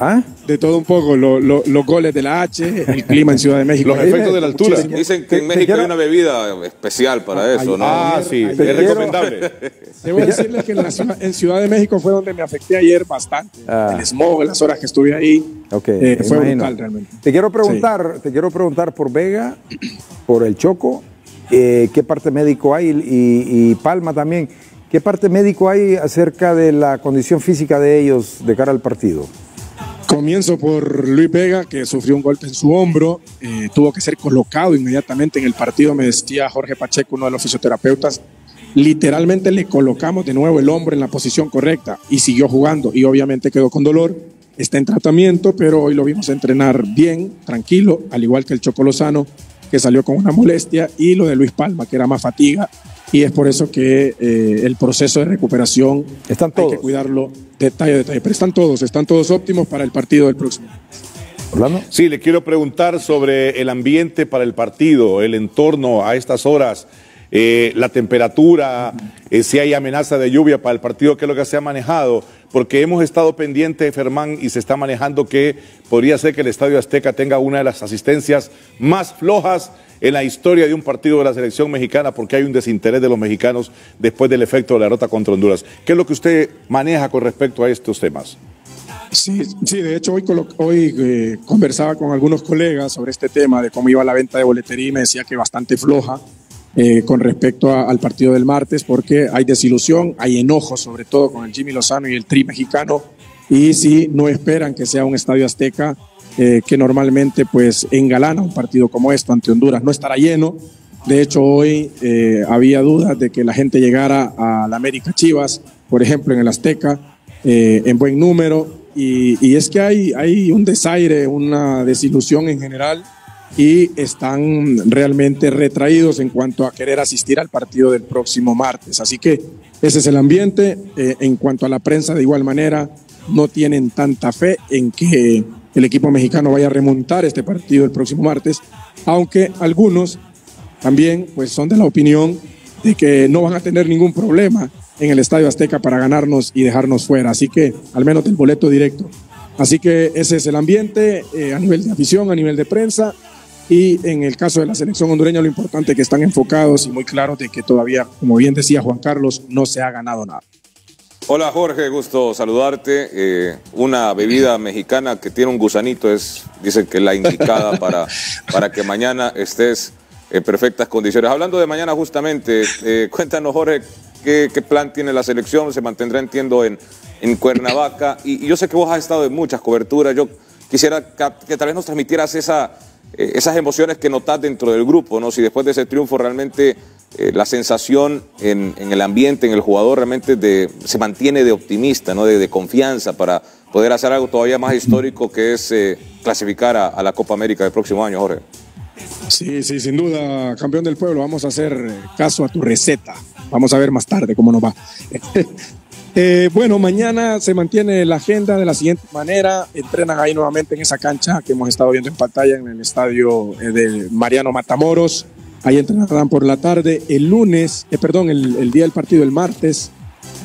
¿Ah? De todo un poco, los goles de la H, el clima en Ciudad de México. Los efectos de la altura. Dicen que en México hay una bebida especial para eso, ¿no? Ah, sí, es recomendable. Debo decirles que en, ciudad, de México fue donde me afecté ayer bastante. Ah. El smog, las horas que estuve ahí, Ok. eh, fue brutal realmente. Te quiero preguntar, te quiero preguntar por Vega, por el Choco, eh, qué parte médico hay y, y Palma también. ¿Qué parte médico hay acerca de la condición física de ellos de cara al partido? Comienzo por Luis Vega, que sufrió un golpe en su hombro, eh, tuvo que ser colocado inmediatamente en el partido, me decía Jorge Pacheco, uno de los fisioterapeutas, literalmente le colocamos de nuevo el hombro en la posición correcta y siguió jugando y obviamente quedó con dolor, está en tratamiento, pero hoy lo vimos entrenar bien, tranquilo, al igual que el Chocolozano, que salió con una molestia, y lo de Luis Palma, que era más fatiga, y es por eso que eh, el proceso de recuperación están todos. hay que cuidarlo detalle a detalle. Pero están todos, están todos óptimos para el partido del próximo. ¿Orlando? Sí, le quiero preguntar sobre el ambiente para el partido, el entorno a estas horas, eh, la temperatura, eh, si hay amenaza de lluvia para el partido, qué es lo que se ha manejado, porque hemos estado pendientes, Fermán, y se está manejando que podría ser que el Estadio Azteca tenga una de las asistencias más flojas en la historia de un partido de la selección mexicana porque hay un desinterés de los mexicanos después del efecto de la derrota contra Honduras. ¿Qué es lo que usted maneja con respecto a estos temas? Sí, sí, de hecho hoy, hoy eh, conversaba con algunos colegas sobre este tema de cómo iba la venta de boletería y me decía que bastante floja eh, con respecto al partido del martes porque hay desilusión, hay enojo sobre todo con el Jimmy Lozano y el Tri mexicano y si no esperan que sea un estadio azteca eh, que normalmente pues engalana un partido como esto ante Honduras. No estará lleno. De hecho, hoy eh, había dudas de que la gente llegara a la América Chivas, por ejemplo, en el Azteca, en buen número. Y, es que hay un desaire, una desilusión en general y están realmente retraídos en cuanto a querer asistir al partido del próximo martes. Así que ese es el ambiente. en cuanto a la prensa, de igual manera, no tienen tanta fe en que el equipo mexicano vaya a remontar este partido el próximo martes, aunque algunos también pues, son de la opinión de que no van a tener ningún problema en el Estadio Azteca para ganarnos y dejarnos fuera, así que al menos del boleto directo. Así que ese es el ambiente eh, a nivel de afición, a nivel de prensa y en el caso de la selección hondureña lo importante es que están enfocados y muy claros de que todavía, como bien decía Juan Carlos, no se ha ganado nada. Hola Jorge, gusto saludarte. Eh, una bebida mexicana que tiene un gusanito es, dicen que la indicada para, para que mañana estés en perfectas condiciones. Hablando de mañana justamente, eh, cuéntanos Jorge, ¿qué, plan tiene la selección? Se mantendrá, entiendo, en, en Cuernavaca. Y, yo sé que vos has estado en muchas coberturas. Yo quisiera que, tal vez nos transmitieras esa, eh, esas emociones que notas dentro del grupo, ¿no? Si después de ese triunfo realmente eh, la sensación en, el ambiente, en el jugador, realmente se mantiene de optimista, ¿no? de, confianza para poder hacer algo todavía más histórico que es eh, clasificar a, la Copa América del próximo año, Jorge. Sí, sí, sin duda, campeón del pueblo, vamos a hacer caso a tu receta. Vamos a ver más tarde cómo nos va. bueno, mañana se mantiene la agenda de la siguiente manera. Entrenan ahí nuevamente en esa cancha que hemos estado viendo en pantalla en el estadio de Mariano Matamoros. Ahí entrenarán por la tarde. El lunes, eh, perdón, el, día del partido, el martes,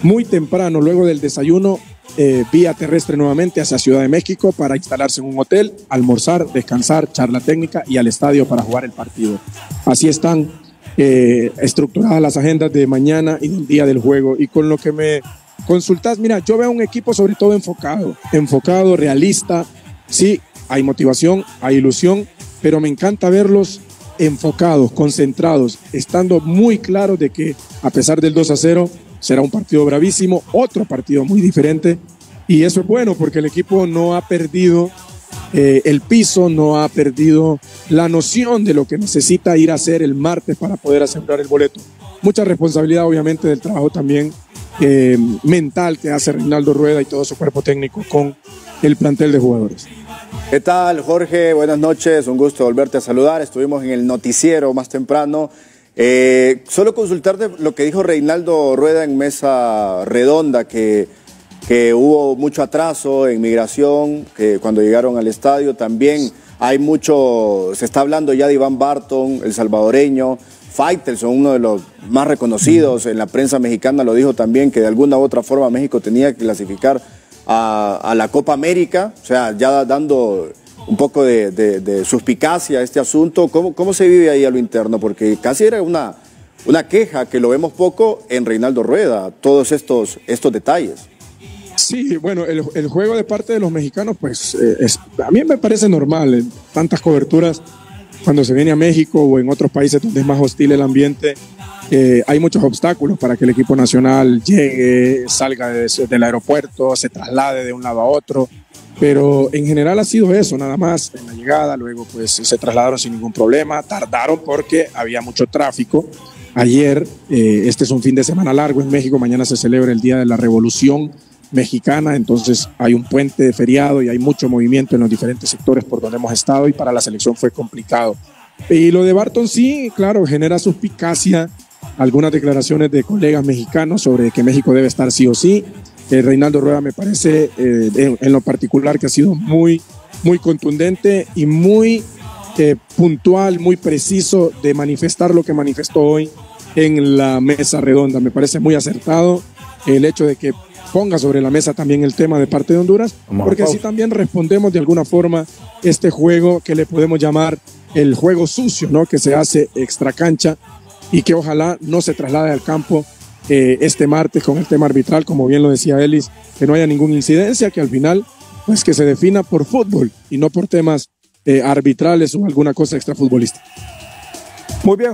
muy temprano, luego del desayuno, eh, vía terrestre nuevamente hacia Ciudad de México para instalarse en un hotel, almorzar, descansar, charla técnica y al estadio para jugar el partido. Así están eh, estructuradas las agendas de mañana y del día del juego. Y con lo que me consultas, mira, yo veo un equipo sobre todo enfocado, enfocado, realista. Sí, hay motivación, hay ilusión, pero me encanta verlos enfocados, concentrados, estando muy claros de que a pesar del 2 a 0 será un partido bravísimo, otro partido muy diferente. Y eso es bueno porque el equipo no ha perdido eh, el piso, no ha perdido la noción de lo que necesita ir a hacer el martes para poder asegurar el boleto. Mucha responsabilidad obviamente del trabajo también eh, mental que hace Reinaldo Rueda y todo su cuerpo técnico con el plantel de jugadores. ¿Qué tal, Jorge? Buenas noches, un gusto volverte a saludar. Estuvimos en el noticiero más temprano. Eh, solo consultarte lo que dijo Reinaldo Rueda en mesa redonda, que, que hubo mucho atraso en migración, que cuando llegaron al estadio también hay mucho, se está hablando ya de Iván Barton, el salvadoreño, Faitelson, uno de los más reconocidos en la prensa mexicana, lo dijo también, que de alguna u otra forma México tenía que clasificar a, la Copa América, o sea, ya dando un poco de, suspicacia a este asunto. ¿Cómo, ¿Cómo, se vive ahí a lo interno? Porque casi era una, una queja que lo vemos poco en Reinaldo Rueda, todos estos, estos detalles. Sí, bueno, el, juego de parte de los mexicanos, pues eh, a mí me parece normal, en tantas coberturas cuando se viene a México o en otros países donde es más hostil el ambiente, eh, hay muchos obstáculos para que el equipo nacional llegue, salga del aeropuerto, se traslade de un lado a otro, pero en general ha sido eso, nada más en la llegada, luego pues se trasladaron sin ningún problema, tardaron porque había mucho tráfico. Ayer, eh, este es un fin de semana largo en México, mañana se celebra el Día de la Revolución Mexicana, entonces hay un puente de feriado y hay mucho movimiento en los diferentes sectores por donde hemos estado y para la selección fue complicado. Y lo de Barton sí, claro, genera suspicacia, algunas declaraciones de colegas mexicanos sobre que México debe estar sí o sí. Eh, Reinaldo Rueda me parece eh, en, lo particular que ha sido muy, muy contundente y muy eh, puntual, muy preciso de manifestar lo que manifestó hoy en la mesa redonda. Me parece muy acertado el hecho de que ponga sobre la mesa también el tema de parte de Honduras, porque así también respondemos de alguna forma este juego que le podemos llamar el juego sucio, ¿no? Que se hace extra cancha y que ojalá no se traslade al campo eh, este martes con el tema arbitral, como bien lo decía Ellis, que no haya ninguna incidencia, que al final, pues que se defina por fútbol y no por temas eh, arbitrales o alguna cosa extrafutbolista. Muy bien.